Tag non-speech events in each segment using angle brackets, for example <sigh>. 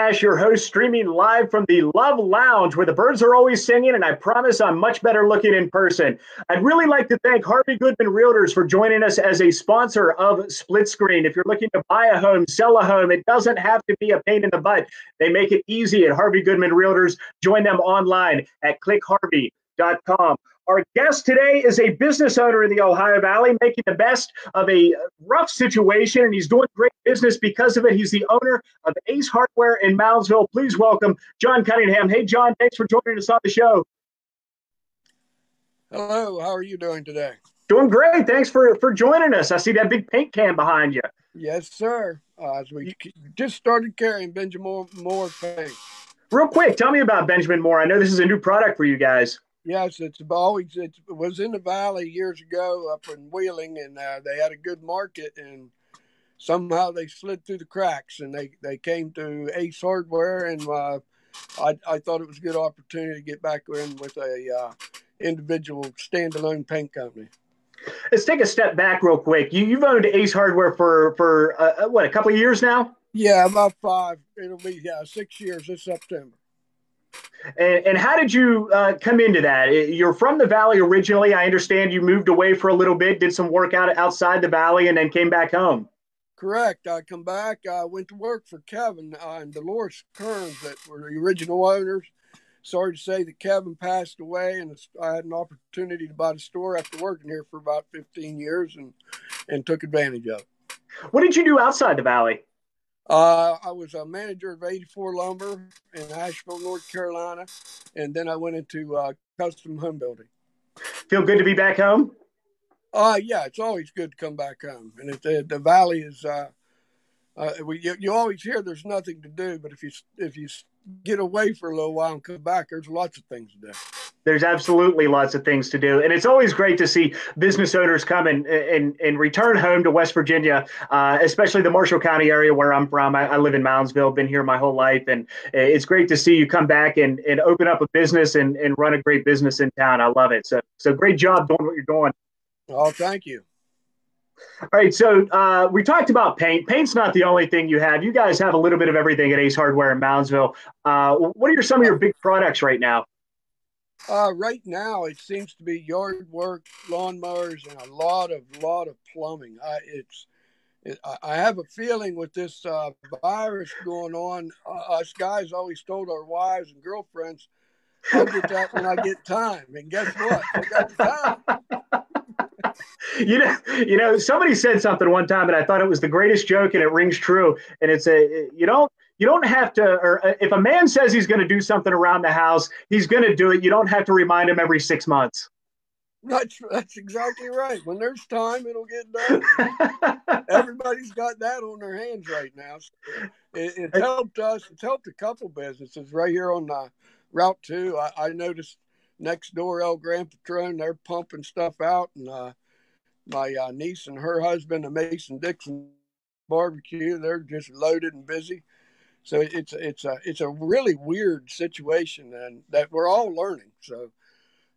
Nash, your host, streaming live from the Love Lounge where the birds are always singing, and I promise I'm much better looking in person. I'd really like to thank Harvey Goodman Realtors for joining us as a sponsor of Split Screen. If you're looking to buy a home, sell a home, it doesn't have to be a pain in the butt. They make it easy at Harvey Goodman Realtors. Join them online at clickharvey.com. Our guest today is a business owner in the Ohio Valley, making the best of a rough situation, and he's doing great business because of it. He's the owner of Ace Hardware in Moundsville. Please welcome John Cunningham. Hey, John, thanks for joining us on the show. Hello, how are you doing today? Doing great. Thanks for for joining us. I see that big paint can behind you. Yes, sir. Uh, as we just started carrying Benjamin Moore paint. Real quick, tell me about Benjamin Moore. I know this is a new product for you guys. Yes, it's always it was in the valley years ago up in Wheeling, and uh, they had a good market, and somehow they slid through the cracks, and they they came to Ace Hardware, and uh, I I thought it was a good opportunity to get back in with a uh, individual standalone paint company. Let's take a step back real quick. You you've owned Ace Hardware for for uh, what a couple of years now. Yeah, about five. It'll be yeah six years this September. And, and how did you uh, come into that? You're from the Valley originally. I understand you moved away for a little bit, did some work out outside the Valley, and then came back home. Correct. I come back. I went to work for Kevin uh, and Dolores Kearns, that were the original owners. Sorry to say that Kevin passed away, and I had an opportunity to buy the store after working here for about 15 years, and and took advantage of it. What did you do outside the Valley? Uh, I was a manager of 84 Lumber in Asheville, North Carolina, and then I went into uh, custom home building. Feel good to be back home? Uh, yeah, it's always good to come back home. And it, the, the valley is, uh, uh, we, you, you always hear there's nothing to do, but if you if you get away for a little while and come back, there's lots of things to do. There's absolutely lots of things to do, and it's always great to see business owners come and and, and return home to West Virginia, uh, especially the Marshall County area where I'm from. I, I, live in Moundsville, been here my whole life, and it's great to see you come back and, and open up a business and, and run a great business in town. I love it. So so great job doing what you're doing. Oh, thank you. All right, so uh, we talked about paint. Paint's not the only thing you have. You guys have a little bit of everything at Ace Hardware in Moundsville. Uh, what are your, some of your big products right now? Uh, right now, it seems to be yard work, lawnmowers, and a lot of lot of plumbing. I, it's it, I have a feeling with this uh, virus going on, uh, us guys always told our wives and girlfriends, "I'll get that when I get time." And guess what? I got time. <laughs> you know, you know, somebody said something one time, and I thought it was the greatest joke, and it rings true. And it's a you don't you don't have to, or uh, if a man says he's going to do something around the house, he's going to do it. You don't have to remind him every six months. That's that's exactly right. When there's time, it'll get done. Everybody's got that on their hands right now. So it, it, helped us. It's helped a couple businesses right here on uh, Route Two. I, I noticed next door El Gran Patron, they're pumping stuff out, and uh, my uh, niece and her husband, the Mason Dixon barbecue, they're just loaded and busy. So it's it's a it's a really weird situation, and that we're all learning. So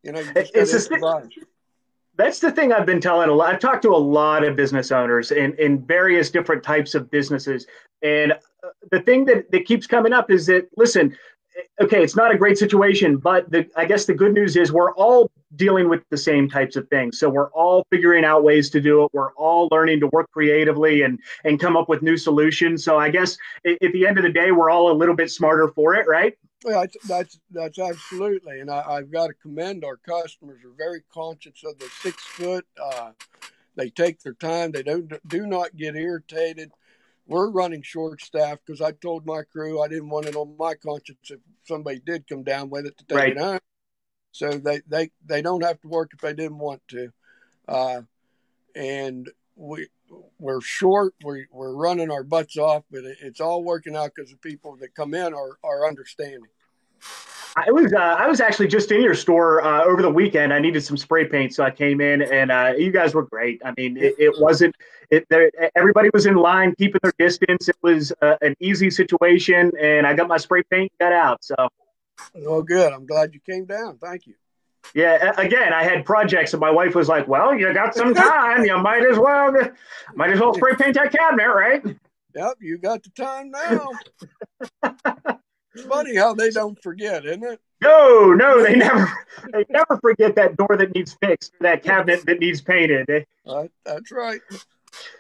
you know, you it's a, that's the thing I've been telling a lot. I've talked to a lot of business owners in, in various different types of businesses. And uh, the thing that, that keeps coming up is that, listen, okay, it's not a great situation, but the, I guess the good news is we're all dealing with the same types of things. So we're all figuring out ways to do it. We're all learning to work creatively and and come up with new solutions. So I guess at the end of the day, we're all a little bit smarter for it, right? That's that's, that's absolutely, and I, have got to commend our customers. Are very conscious of the six foot. Uh, they take their time. They don't do not get irritated we're running short staff because I told my crew I didn't want it on my conscience if somebody did come down with it to take right. it home. So they, they, they don't have to work if they didn't want to. Uh, and we, we're short. We, we're running our butts off, but it, it's all working out because the people that come in are, are understanding. I was uh, I was actually just in your store uh, over the weekend. I needed some spray paint, so I came in, and uh, you guys were great. I mean, it, it wasn't it. There, everybody was in line, keeping their distance. It was uh, an easy situation, and I got my spray paint got out. So, oh, good. I'm glad you came down. Thank you. Yeah, again, I had projects, and my wife was like, "Well, you got some <laughs> time. you might as well, might as well spray paint that cabinet, right?" Yep, you got the time now. It's funny how they don't forget, isn't it? No, no, they never, they never forget that door that needs fixed, that cabinet that needs painted. Uh, that's right.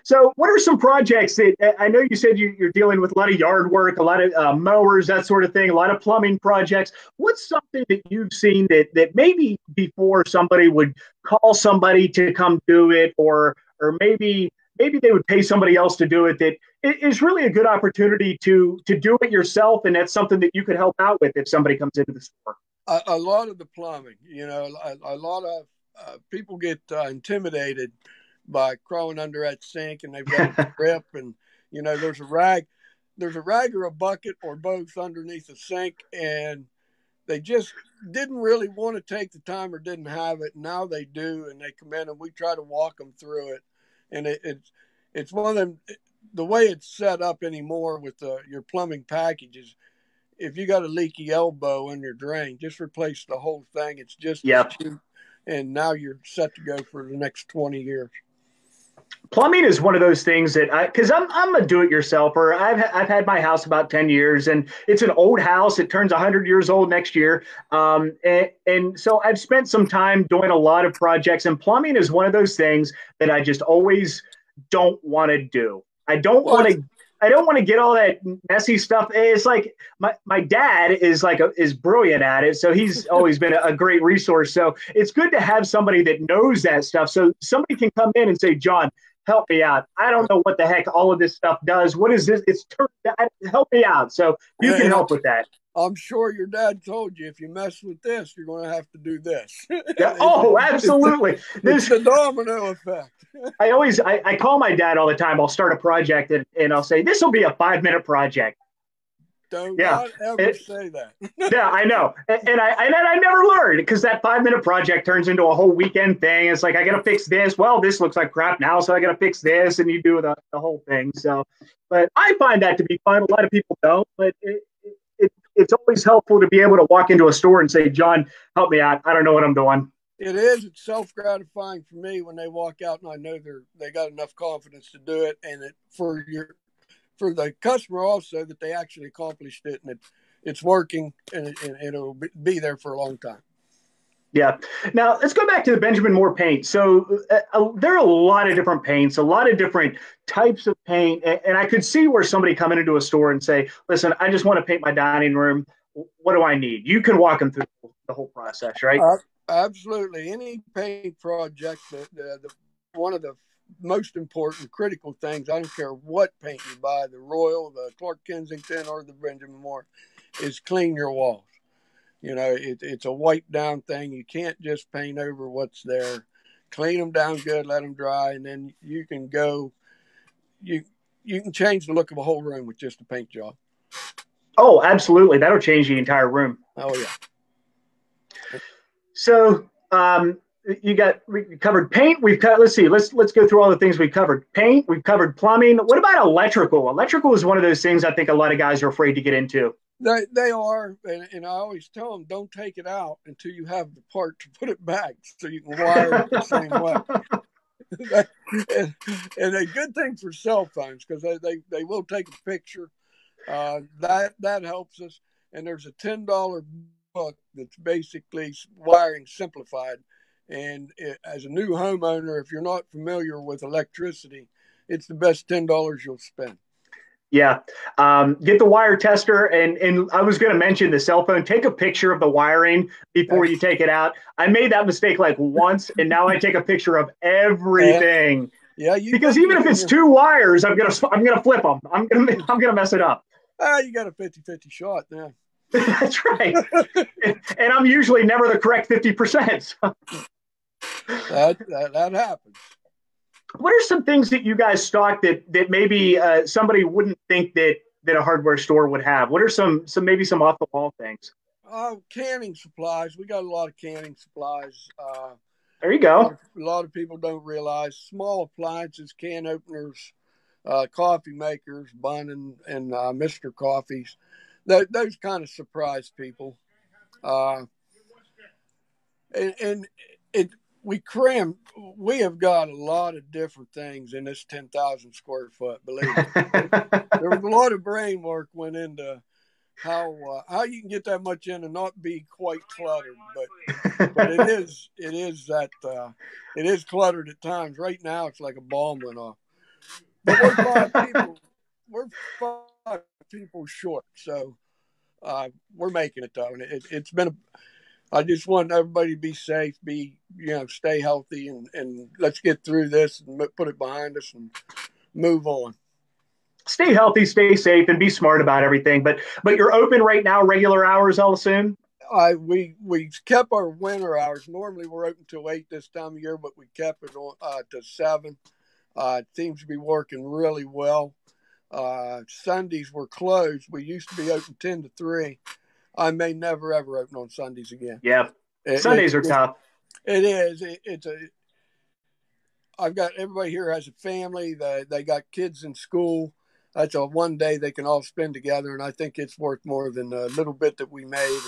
So, what are some projects that I know you said you, are dealing with a lot of yard work, a lot of uh, mowers, that sort of thing, a lot of plumbing projects. What's something that you've seen that that maybe before somebody would call somebody to come do it, or or maybe maybe they would pay somebody else to do it that is really a good opportunity to to do it yourself and that's something that you could help out with if somebody comes into the store a, a lot of the plumbing you know a, a lot of uh, people get uh, intimidated by crawling under that sink and they've got a <laughs> grip and you know there's a rag there's a rag or a bucket or both underneath the sink and they just didn't really want to take the time or didn't have it now they do and they come in and we try to walk them through it and it, it's it's one of them. The way it's set up anymore with the, your plumbing packages, if you got a leaky elbow in your drain, just replace the whole thing. It's just cheap, and now you're set to go for the next twenty years. Plumbing is one of those things that I, because I'm I'm a do-it-yourselfer. I've I've had my house about ten years, and it's an old house. It turns hundred years old next year, um, and and so I've spent some time doing a lot of projects, and plumbing is one of those things that I just always don't want to do. I don't want to. I don't want to get all that messy stuff. It's like my, my dad is like a, is brilliant at it, so he's <laughs> always been a, a, great resource. So it's good to have somebody that knows that stuff. So somebody can come in and say, John, help me out. I don't know what the heck all of this stuff does. What is this? It's help me out. So you can help with that. I'm sure your dad told you if you mess with this, you're going to have to do this. <laughs> yeah. Oh, absolutely. This is the domino effect. I always I, I, call my dad all the time. I'll start a project and, and I'll say this will be a five minute project. Don't yeah. ever it, say that. <laughs> yeah, I know, and, and I and I never learned because that five minute project turns into a whole weekend thing. It's like I got to fix this. Well, this looks like crap now, so I got to fix this, and you do the, the whole thing. So, but I find that to be fun. A lot of people don't, but it, it, it's always helpful to be able to walk into a store and say, John, help me out. I don't know what I'm doing. It is. It's self gratifying for me when they walk out and I know they're they got enough confidence to do it, and it for your for the customer also that they actually accomplished it and it, it's working and, it, and it'll be there for a long time. Yeah. Now let's go back to the Benjamin Moore paint. So uh, uh, there are a lot of different paints, a lot of different types of paint, and, and, I could see where somebody coming into a store and say, "Listen, I just want to paint my dining room. What do I need?" You can walk them through the whole process, right? Uh, absolutely. Any paint project that uh, the, one of the most important critical things, I don't care what paint you buy, the Royal, the Clark Kensington, or the Benjamin Moore, is clean your walls. You know, it, it's a wipe down thing. You can't just paint over what's there. Clean them down good, let them dry, and then you can go. You you can change the look of a whole room with just a paint job. Oh, absolutely! That'll change the entire room. Oh yeah. So, um, you got we covered paint. We've cut. Let's see. Let's let's go through all the things we covered. Paint. We've covered plumbing. What about electrical? Electrical is one of those things I think a lot of guys are afraid to get into. They they are, and, and I always tell them don't take it out until you have the part to put it back, so you can wire it the same way. <laughs> and, and, a good thing for cell phones because they, they, they will take a picture. Uh, that that helps us. And there's a ten dollar book that's basically wiring simplified and it, as a new homeowner, if you're not familiar with electricity, it's the best ten dollars you'll spend. Yeah, um, get the wire tester, and and I was going to mention the cell phone. Take a picture of the wiring before you take it out. I made that mistake like once, and now I take a picture of everything. Yeah, because even if it's two wires, I'm gonna I'm gonna flip them. I'm gonna <laughs> I'm gonna mess it up. Ah, you got a 50-50 shot now. <laughs> That's right. and I'm usually never the correct 50%. So <laughs> that, that, that happens. What are some things that you guys stock that that maybe uh, somebody wouldn't think that that a hardware store would have? What are some some maybe some off the wall things? Uh, canning supplies. We got a lot of canning supplies. Uh, there you go. A lot, of, a lot, of, people don't realize small appliances, can openers, uh, coffee makers, Bunn and, and uh, Mr. Coffees. Th- those kind of surprise people. Uh, and, and it we cram we have got a lot of different things in this 10,000 square foot believe me there was a lot of brain work went into how uh, how you can get that much in and not be quite cluttered, but but it <laughs> is it is that uh, it is cluttered at times. Right now, it's like a bomb went off. But we're five people. We're five people short, so uh, we're making it though, and it, has been. A, I just want everybody to be safe, be you know, stay healthy, and and let's get through this and put it behind us and move on stay healthy, stay safe, and be smart about everything. But but you're open right now, regular hours, I'll assume. I we we kept our winter hours. Normally we're open till eight this time of year, but we kept it on uh, to seven. Uh, it seems to be working really well. Uh, Sundays were closed. We used to be open ten to three. I may never ever open on Sundays again. Yeah, it, Sundays it, are tough. It is. It, it's a. I've got everybody here has a family. They they got kids in school that's a one day they can all spend together, and I think it's worth more than a little bit that we made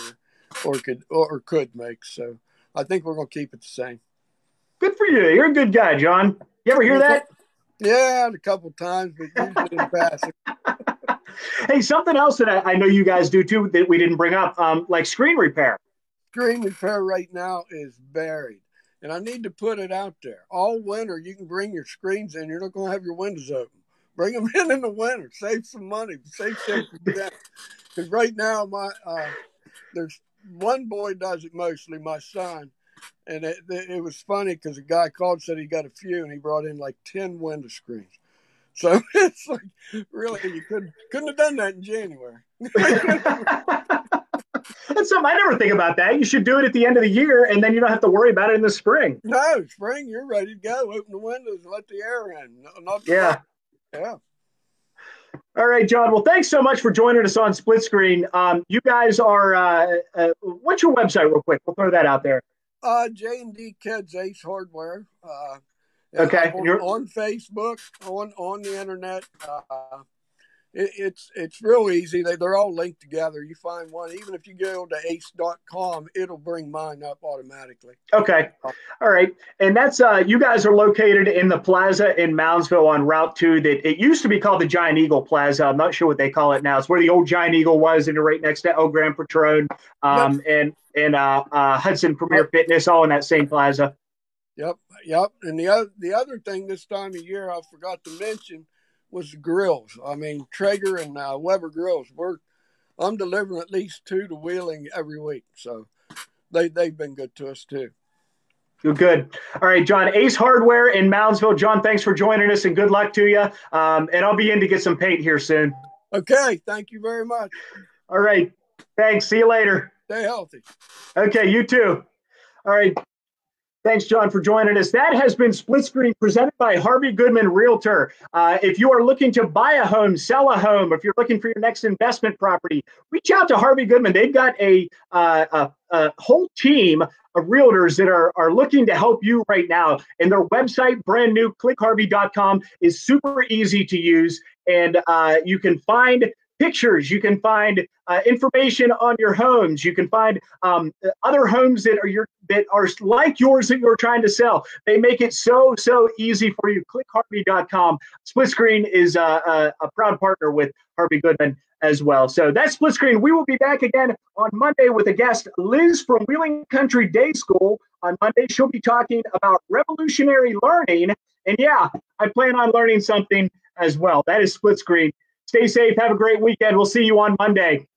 or or could or could make. So I think we're going to keep it the same. Good for you. You're a good guy, John. You ever hear that? Yeah, a couple times, but usually in passing. <laughs> hey, something else that I, I, know you guys do too that we didn't bring up, um, like screen repair. Screen repair right now is buried, and I need to put it out there. All winter, you can bring your screens in. You're not going to have your windows open. Bring them <laughs> in in the winter. Save some money. Save some Because right now, my uh, there's one boy does it mostly. My son, and it, it was funny because a guy called said he got a few, and he brought in like ten window screens. So <laughs> it's like really you couldn't couldn't have done that in January. <laughs> That's something I never think about that. You should do it at the end of the year, and then you don't have to worry about it in the spring. No, spring you're ready to go. Open the windows and let the air in. Not yeah. Yeah. All right, John. Well, thanks so much for joining us on Split Screen. Um, you guys are. Uh, uh, what's your website, real quick? We'll throw that out there. Uh, J and D Kids Ace Hardware. Uh, okay. On, on, Facebook, on on the internet. Uh, it, it's it's real easy. They they're all linked together. You find one, even if you go to ace.com, it'll bring mine up automatically. Okay, all right, and that's uh, you guys are located in the plaza in Moundsville on Route Two. That it used to be called the Giant Eagle Plaza. I'm not sure what they call it now. It's where the old Giant Eagle was, and right next to El Gran Patron, um, yep. and and uh, uh, Hudson Premier Fitness, all in that same plaza. Yep, yep. And the other the other thing this time of year I forgot to mention was the grills. I mean, Traeger and uh, Weber grills. We're I'm delivering at least two to Wheeling every week, so they they've been good to us too. Good. All right, John. Ace Hardware in Moundsville. John, thanks for joining us, and good luck to you. Um, and I'll be in to get some paint here soon. Okay. Thank you very much. All right. Thanks. See you later. Stay healthy. Okay. You too. All right. Thanks, John, for joining us. That has been Split Screen presented by Harvey Goodman Realtor. Uh, if you are looking to buy a home, sell a home, if you're looking for your next investment property, reach out to Harvey Goodman. They've got a, uh, a, a whole team of realtors that are, are looking to help you right now. And their website, brand new, clickharvey.com, is super easy to use. And uh, you can find pictures. You can find uh, information on your homes. You can find um, other homes that are your that are like yours that you're trying to sell. They make it so so easy for you. ClickHarvey.com. Split Screen is uh, a, a proud partner with Harvey Goodman as well. So that's Split Screen. We will be back again on Monday with a guest, Liz from Wheeling Country Day School. On Monday, she'll be talking about revolutionary learning. And yeah, I plan on learning something as well. That is Split Screen. Stay safe. Have a great weekend. We'll see you on Monday.